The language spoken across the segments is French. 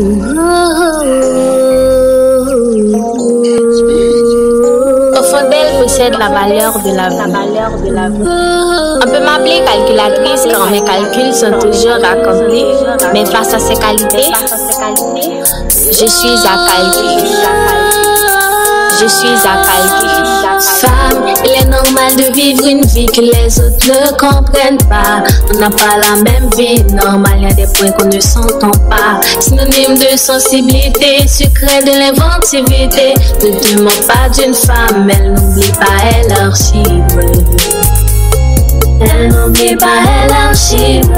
Au fond d'elle possède la valeur de la vie. On peut m'appeler calculatrice quand mes calculs sont toujours accomplis, mais face à ces qualités, je suis à calculer. Je suis à calculer. Femme, de vivre une vie que les autres ne comprennent pas. On n'a pas la même vie, normal, il y a des points qu'on ne s'entend pas. Synonyme de sensibilité, secret de l'inventivité. Ne demande pas d'une femme, elle n'oublie pas, elle archive. Elle n'oublie pas, elle archive.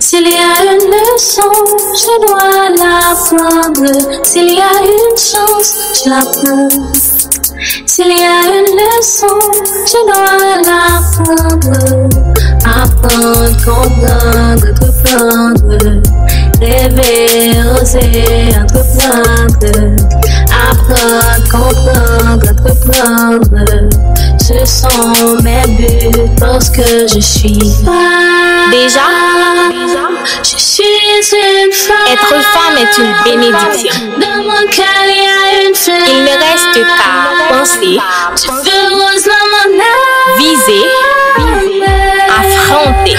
S'il y a une leçon, je dois la prendre. S'il y a une chance, je la prends. S'il y a une leçon, je dois la prendre. Apprendre, comprendre, entreprendre. Rêver, oser, entreprendre. Apprendre, comprendre, entreprendre. Ce sont mes buts que je suis femme. Déjà, Je suis une femme. être femme est une bénédiction. Dans mon cœur, il y a une flamme. Il ne reste qu'à penser, Tu fais rose dans mon âme. viser, affronter.